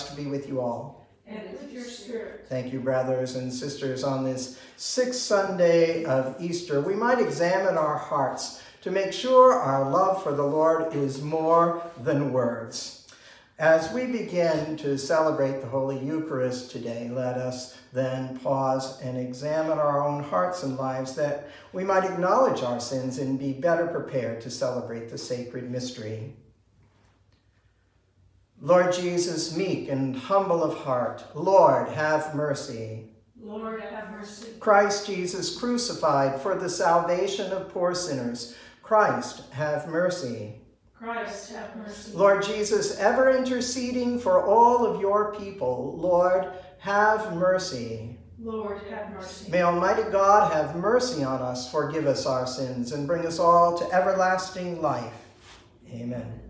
Christ be with you all. And with your spirit. Thank you, brothers and sisters. On this sixth Sunday of Easter, we might examine our hearts to make sure our love for the Lord is more than words. As we begin to celebrate the Holy Eucharist today, let us then pause and examine our own hearts and lives that we might acknowledge our sins and be better prepared to celebrate the sacred mystery. Lord Jesus, meek and humble of heart, Lord, have mercy. Lord, have mercy. Christ Jesus, crucified for the salvation of poor sinners, Christ, have mercy. Christ, have mercy. Lord Jesus, ever interceding for all of your people, Lord, have mercy. Lord, have mercy. May Almighty God have mercy on us, forgive us our sins, and bring us all to everlasting life. Amen.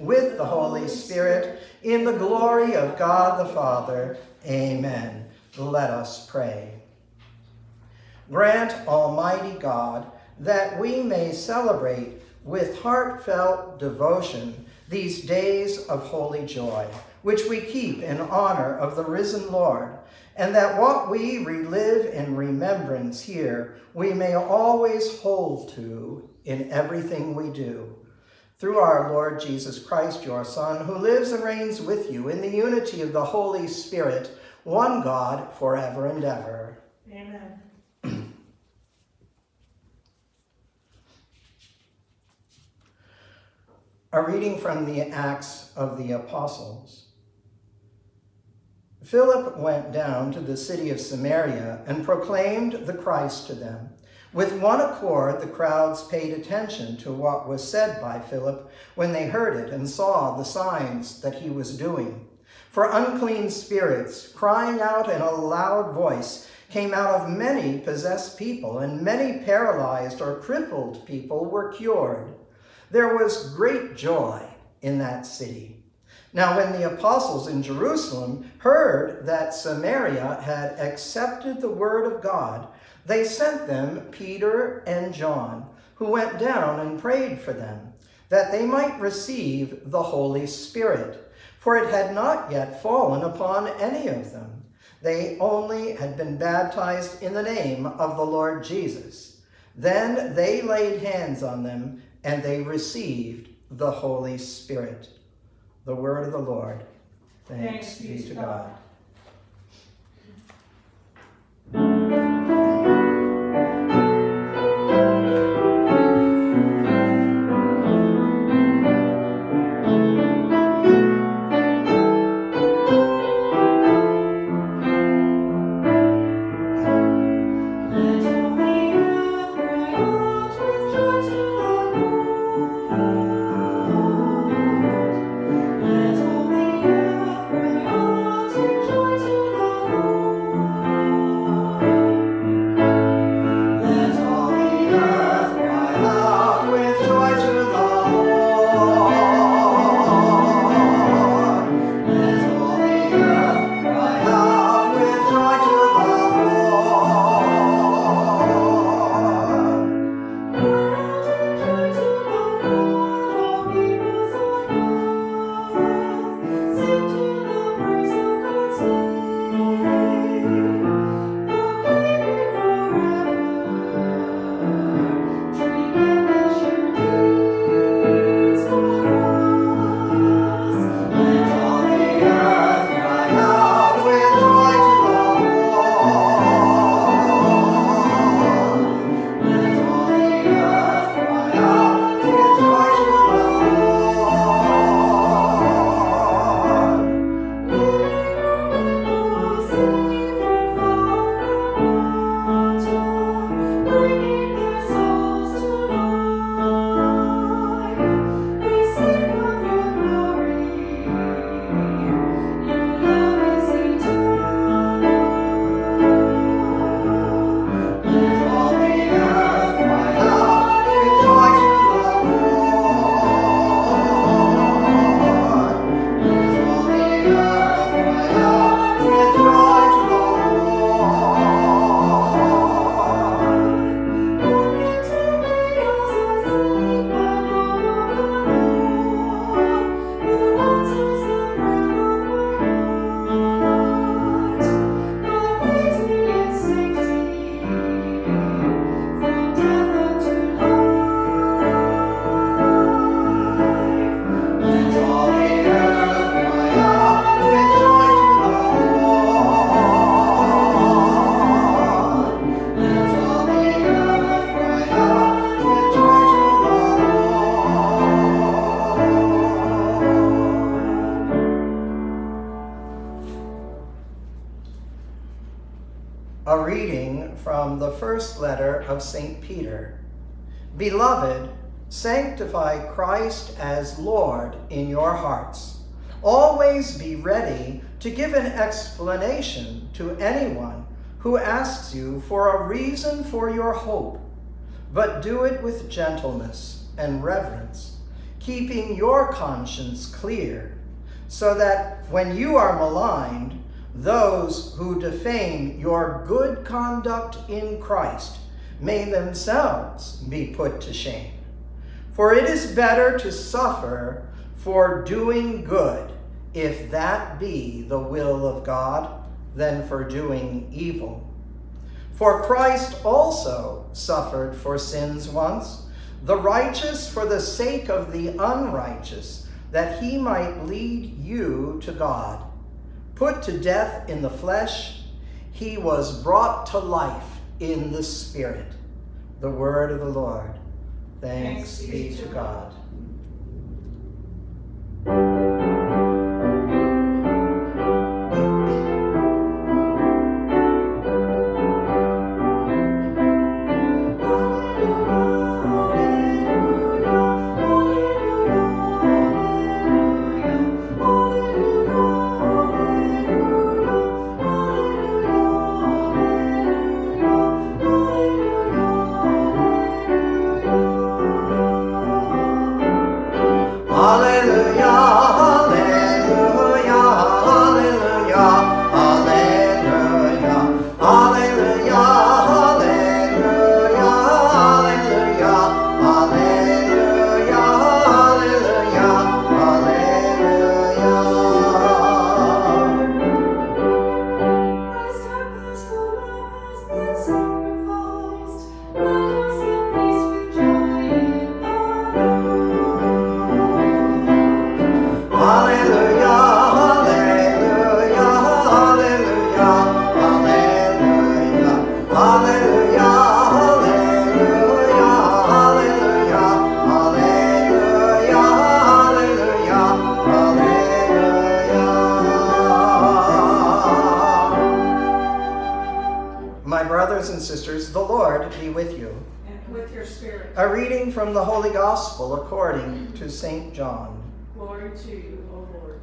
with the Holy Spirit, in the glory of God the Father. Amen. Let us pray. Grant, Almighty God, that we may celebrate with heartfelt devotion these days of holy joy, which we keep in honor of the risen Lord, and that what we relive in remembrance here, we may always hold to in everything we do. Through our Lord Jesus Christ, your Son, who lives and reigns with you in the unity of the Holy Spirit, one God, forever and ever. Amen. A reading from the Acts of the Apostles. Philip went down to the city of Samaria and proclaimed the Christ to them. With one accord, the crowds paid attention to what was said by Philip when they heard it and saw the signs that he was doing. For unclean spirits, crying out in a loud voice, came out of many possessed people, and many paralyzed or crippled people were cured. There was great joy in that city. Now, when the apostles in Jerusalem heard that Samaria had accepted the word of God, they sent them Peter and John, who went down and prayed for them, that they might receive the Holy Spirit for it had not yet fallen upon any of them. They only had been baptized in the name of the Lord Jesus. Then they laid hands on them, and they received the Holy Spirit. The word of the Lord. Thanks, Thanks be to God. Let Beloved, sanctify Christ as Lord in your hearts. Always be ready to give an explanation to anyone who asks you for a reason for your hope, but do it with gentleness and reverence, keeping your conscience clear, so that when you are maligned, those who defame your good conduct in Christ may themselves be put to shame. For it is better to suffer for doing good, if that be the will of God, than for doing evil. For Christ also suffered for sins once, the righteous for the sake of the unrighteous, that he might lead you to God. Put to death in the flesh, he was brought to life in the Spirit. The word of the Lord. Thanks, be to God. Lord be with you. and with your spirit. A reading from the Holy Gospel according mm-hmm. to St. John. Glory to you, O Lord.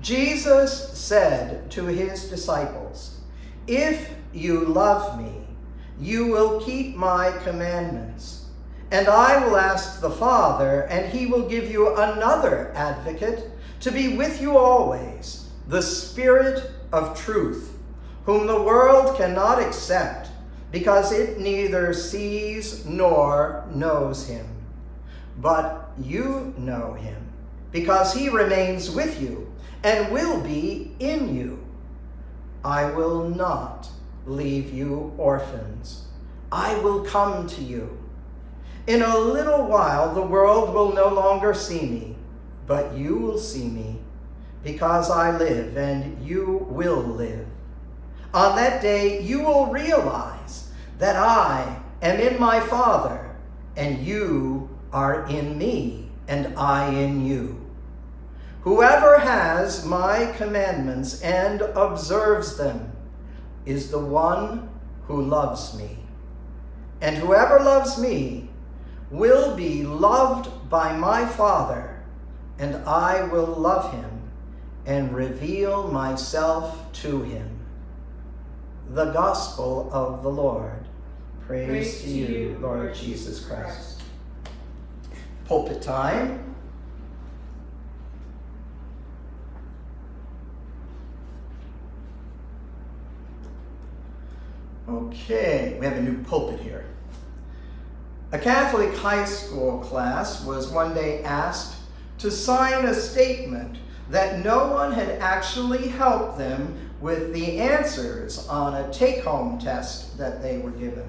Jesus said to his disciples, If you love me, you will keep my commandments. And I will ask the Father, and he will give you another advocate to be with you always, the Spirit of truth, whom the world cannot accept, because it neither sees nor knows him. But you know him, because he remains with you and will be in you. I will not leave you orphans. I will come to you. In a little while, the world will no longer see me, but you will see me, because I live, and you will live. On that day, you will realize that I am in my Father, and you are in me, and I in you. Whoever has my commandments and observes them is the one who loves me. And whoever loves me will be loved by my Father, and I will love him and reveal myself to him. The Gospel of the Lord. Praise, to you, Lord Jesus Christ. Pulpit time. Okay, we have a new pulpit here. A Catholic high school class was one day asked to sign a statement that no one had actually helped them with the answers on a take home test that they were given.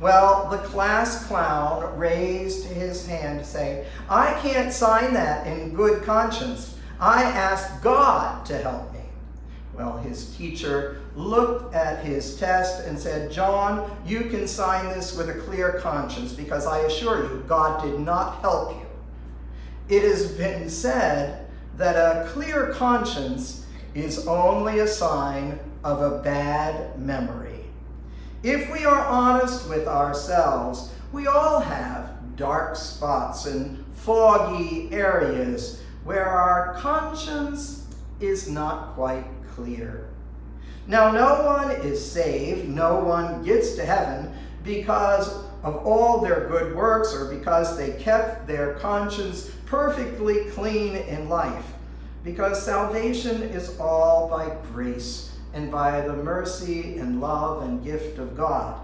Well, the class clown raised his hand saying, I can't sign that in good conscience. I asked God to help me. Well, his teacher looked at his test and said, John, you can sign this with a clear conscience because I assure you, God did not help you. It has been said that a clear conscience is only a sign of a bad memory. If we are honest with ourselves, we all have dark spots and foggy areas where our conscience is not quite clear. Now, no one is saved, no one gets to heaven because of all their good works or because they kept their conscience perfectly clean in life. Because salvation is all by grace and by the mercy and love and gift of God.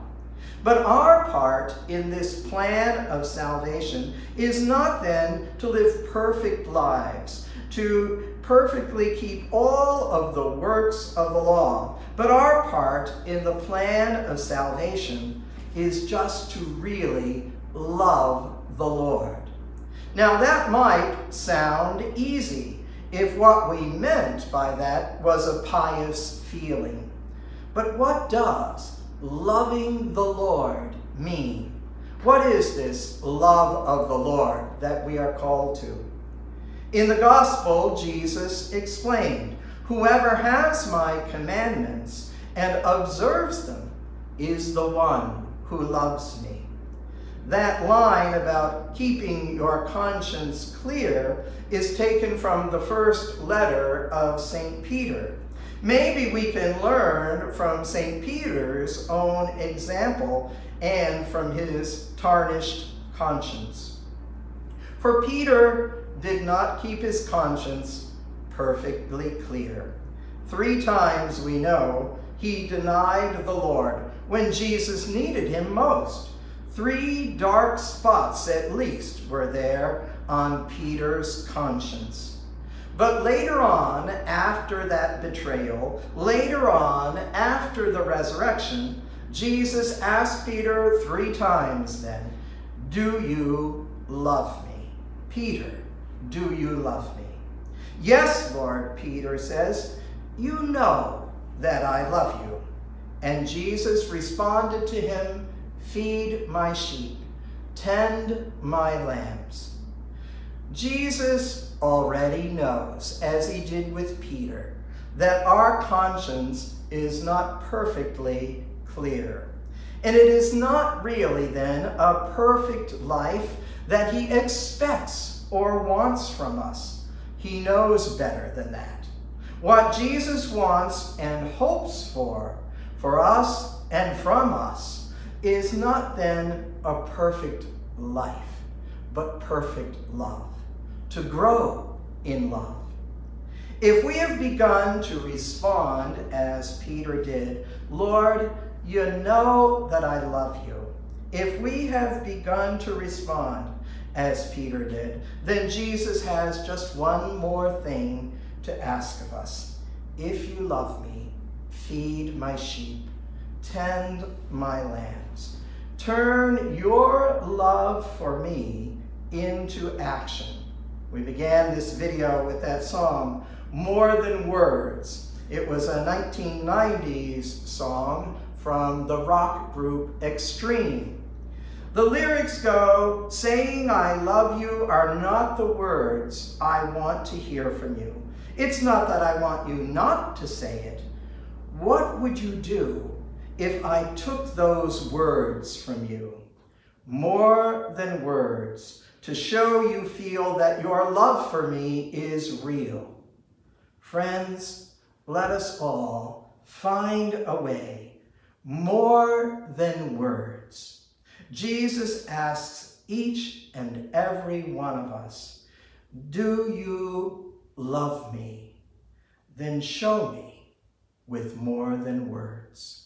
But our part in this plan of salvation is not then to live perfect lives, to perfectly keep all of the works of the law. But our part in the plan of salvation is just to really love the Lord. Now, that might sound easy if what we meant by that was a pious feeling. But what does loving the Lord mean? What is this love of the Lord that we are called to? In the gospel, Jesus explained, Whoever has my commandments and observes them is the one who loves me. That line about keeping your conscience clear is taken from the first letter of St. Peter. Maybe we can learn from St. Peter's own example and from his tarnished conscience. For Peter did not keep his conscience perfectly clear. Three times we know he denied the Lord when Jesus needed him most. Three dark spots at least were there on Peter's conscience. But later on, after that betrayal, later on, after the resurrection, Jesus asked Peter three times then, Do you love me? Peter, do you love me? Yes, Lord, Peter says, You know that I love you. And Jesus responded to him, Feed my sheep, tend my lambs. Jesus already knows, as he did with Peter, that our conscience is not perfectly clear. And it is not really then a perfect life that he expects or wants from us. He knows better than that. What Jesus wants and hopes for, for us and from us, is not then a perfect life, but perfect love, to grow in love. If we have begun to respond as Peter did, Lord, you know that I love you. If we have begun to respond as Peter did, then Jesus has just one more thing to ask of us. If you love me, feed my sheep, tend my lands. Turn your love for me into action. We began this video with that song, More Than Words. It was a 1990s song from the rock group Extreme. The lyrics go, saying I love you are not the words I want to hear from you. It's not that I want you not to say it. What would you do if I took those words from you? More than words, to show you feel that your love for me is real. Friends, let us all find a way more than words. Jesus asks each and every one of us, Do you love me? Then show me with more than words.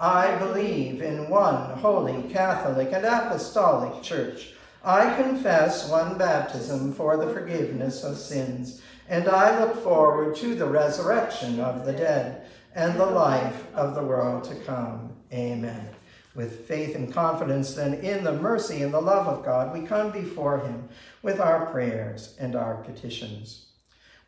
I believe in one holy, Catholic, and Apostolic Church. I confess one baptism for the forgiveness of sins, and I look forward to the resurrection of the dead and the life of the world to come. Amen. With faith and confidence, then, in the mercy and the love of God, we come before Him with our prayers and our petitions.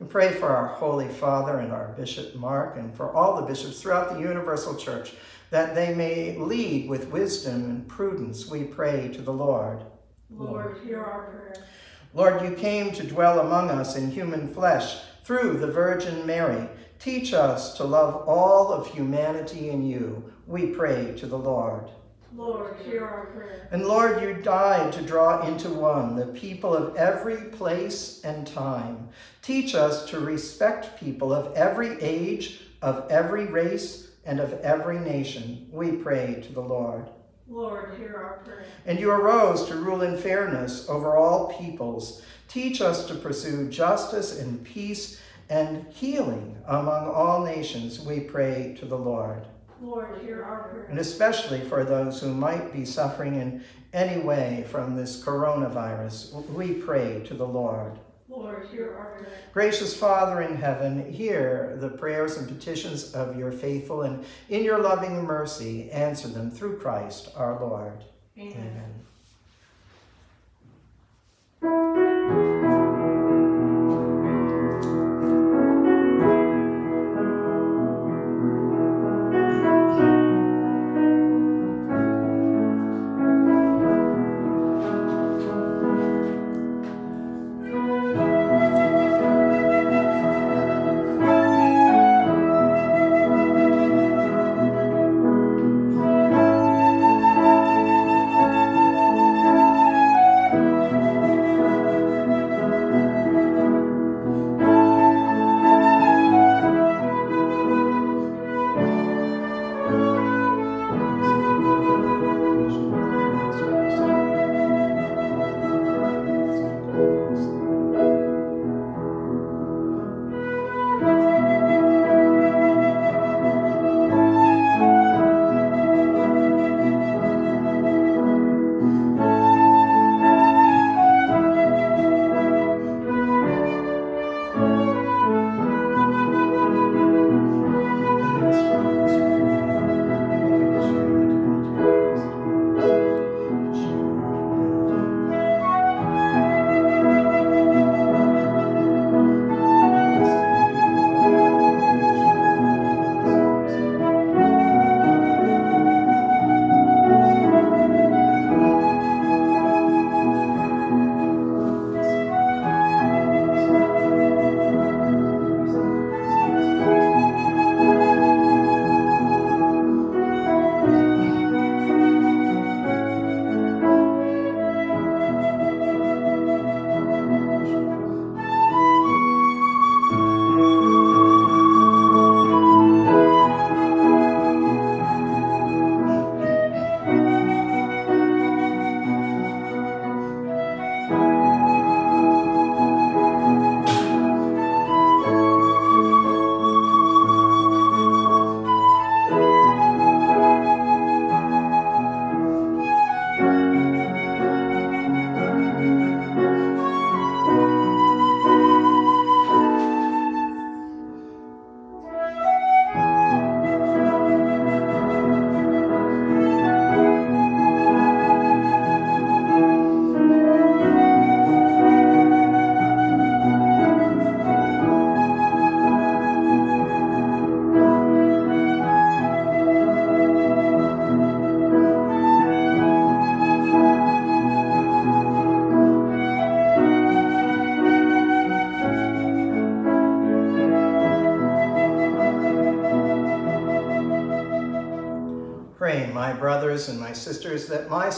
We pray for our Holy Father and our Bishop Mark, and for all the bishops throughout the Universal Church, that they may lead with wisdom and prudence, we pray to the Lord. Lord, hear our prayer. Lord, you came to dwell among us in human flesh through the Virgin Mary. Teach us to love all of humanity in you, we pray to the Lord. Lord, hear our prayer. And Lord, you died to draw into one the people of every place and time. Teach us to respect people of every age, of every race, and of every nation. We pray to the Lord. Lord, hear our prayer. And you arose to rule in fairness over all peoples. Teach us to pursue justice and peace and healing among all nations. We pray to the Lord. Lord, hear our prayer. and especially for those who might be suffering in any way from this coronavirus, we pray to the Lord. Lord, hear our prayer. Gracious Father in heaven, hear the prayers and petitions of your faithful, and in your loving mercy, answer them through Christ our Lord. Amen. Amen.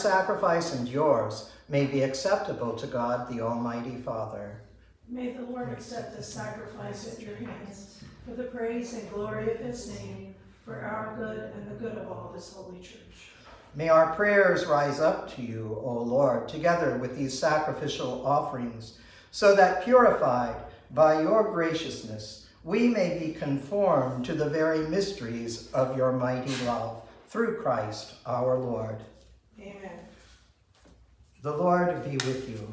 Sacrifice and yours may be acceptable to God the Almighty Father. May the Lord accept this sacrifice at your hands for the praise and glory of his name, for our good and the good of all his holy church. May our prayers rise up to you, O Lord, together with these sacrificial offerings, so that purified by your graciousness, we may be conformed to the very mysteries of your mighty love, through Christ our Lord. Amen. The Lord be with you.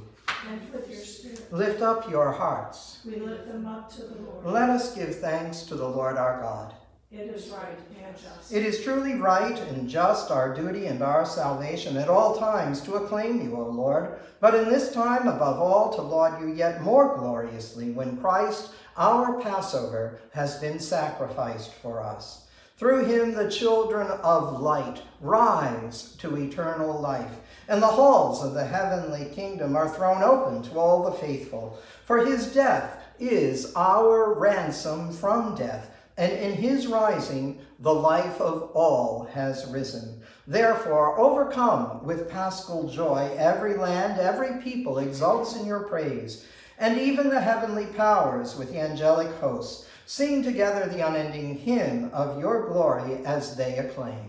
And with your spirit, Lift up your hearts. we lift them up to the Lord. Let us give thanks to the Lord our God. It is right and just. It is truly right and just, our duty and our salvation at all times to acclaim you, O Lord, but in this time above all to laud you yet more gloriously when Christ, our Passover, has been sacrificed for us. Through him the children of light rise to eternal life, and the halls of the heavenly kingdom are thrown open to all the faithful. For his death is our ransom from death, and in his rising the life of all has risen. Therefore, overcome with paschal joy, every land, every people exults in your praise, and even the heavenly powers with the angelic hosts sing together the unending hymn of your glory as they acclaim.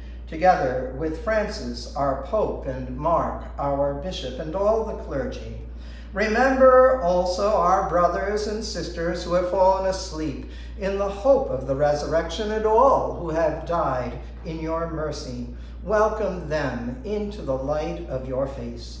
together with Francis, our Pope, and Mark, our Bishop, and all the clergy. Remember also our brothers and sisters who have fallen asleep in the hope of the resurrection, and all who have died in your mercy. Welcome them into the light of your face.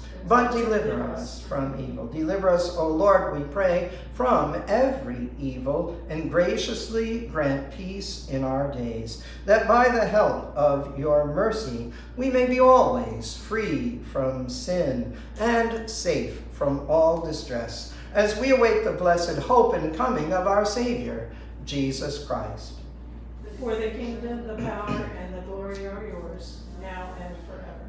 but deliver us from evil. Deliver us, O Lord, we pray, from every evil, and graciously grant peace in our days, that by the help of your mercy we may be always free from sin and safe from all distress, as we await the blessed hope and coming of our Savior, Jesus Christ. For the kingdom, the power, and the glory are yours.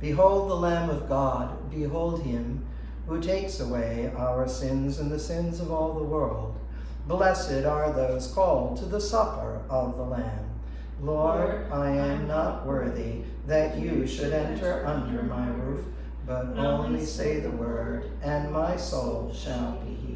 Behold the Lamb of God, behold him who takes away our sins and the sins of all the world. Blessed are those called to the supper of the Lamb. Lord, I am not worthy that you should enter under my roof, but only say the word, and my soul shall be healed.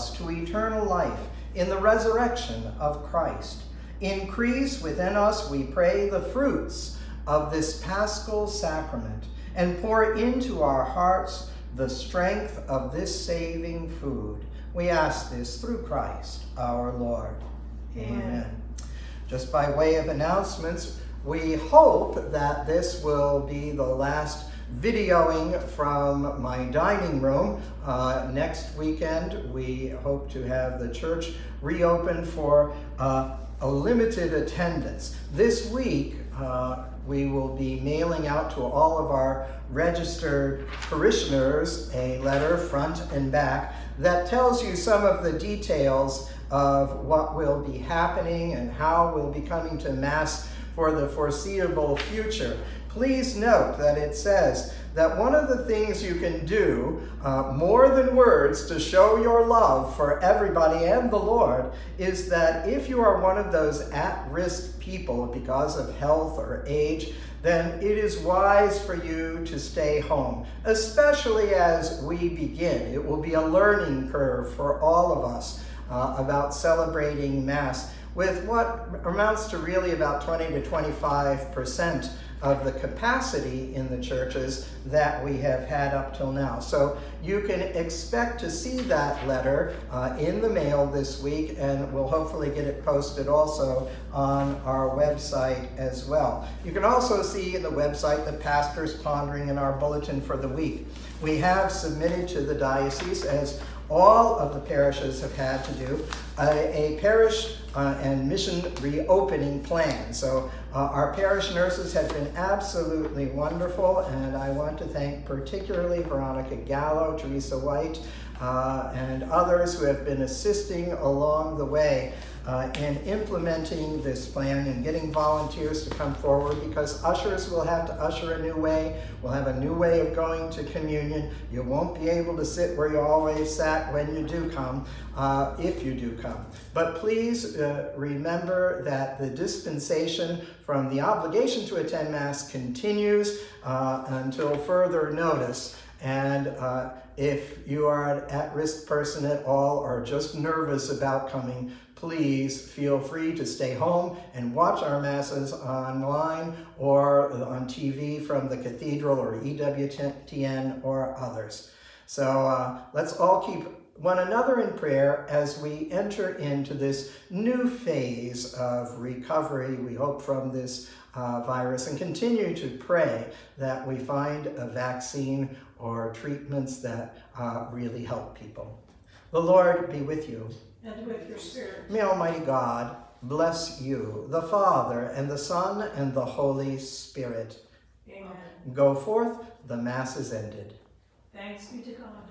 Us to eternal life in the resurrection of Christ, increase within us, we pray, the fruits of this paschal sacrament and pour into our hearts the strength of this saving food. We ask this through Christ our Lord. Amen. Amen. Just by way of announcements, we hope that this will be the last videoing from my dining room. Uh, next weekend, we hope to have the church reopened for uh, a limited attendance. This week, uh, we will be mailing out to all of our registered parishioners a letter, front and back, that tells you some of the details of what will be happening and how we'll be coming to Mass for the foreseeable future. Please note that it says that one of the things you can do uh, more than words to show your love for everybody and the Lord is that if you are one of those at risk people because of health or age, then it is wise for you to stay home, especially as we begin. It will be a learning curve for all of us uh, about celebrating Mass with what amounts to really about 20 to 25 percent of the capacity in the churches that we have had up till now. So you can expect to see that letter uh, in the mail this week, and we'll hopefully get it posted also on our website as well. You can also see in the website the pastor's pondering in our bulletin for the week. We have submitted to the diocese as all of the parishes have had to do a, a parish uh, and mission reopening plan. So uh, our parish nurses have been absolutely wonderful, and I want to thank particularly Veronica Gallo, Teresa White, uh, and others who have been assisting along the way uh, in implementing this plan and getting volunteers to come forward because ushers will have to usher a new way. We'll have a new way of going to communion. You won't be able to sit where you always sat when you do come, uh, if you do come. But please uh, remember that the dispensation from the obligation to attend Mass continues uh, until further notice. And uh, if you are an at-risk person at all or just nervous about coming, please feel free to stay home and watch our masses online or on TV from the cathedral or EWTN or others. So uh, let's all keep one another in prayer as we enter into this new phase of recovery, we hope, from this uh, virus, and continue to pray that we find a vaccine or treatments that uh, really help people. The Lord be with you. And with your spirit. May Almighty God bless you, the Father, and the Son, and the Holy Spirit. Amen. Go forth, the Mass is ended. Thanks be to God.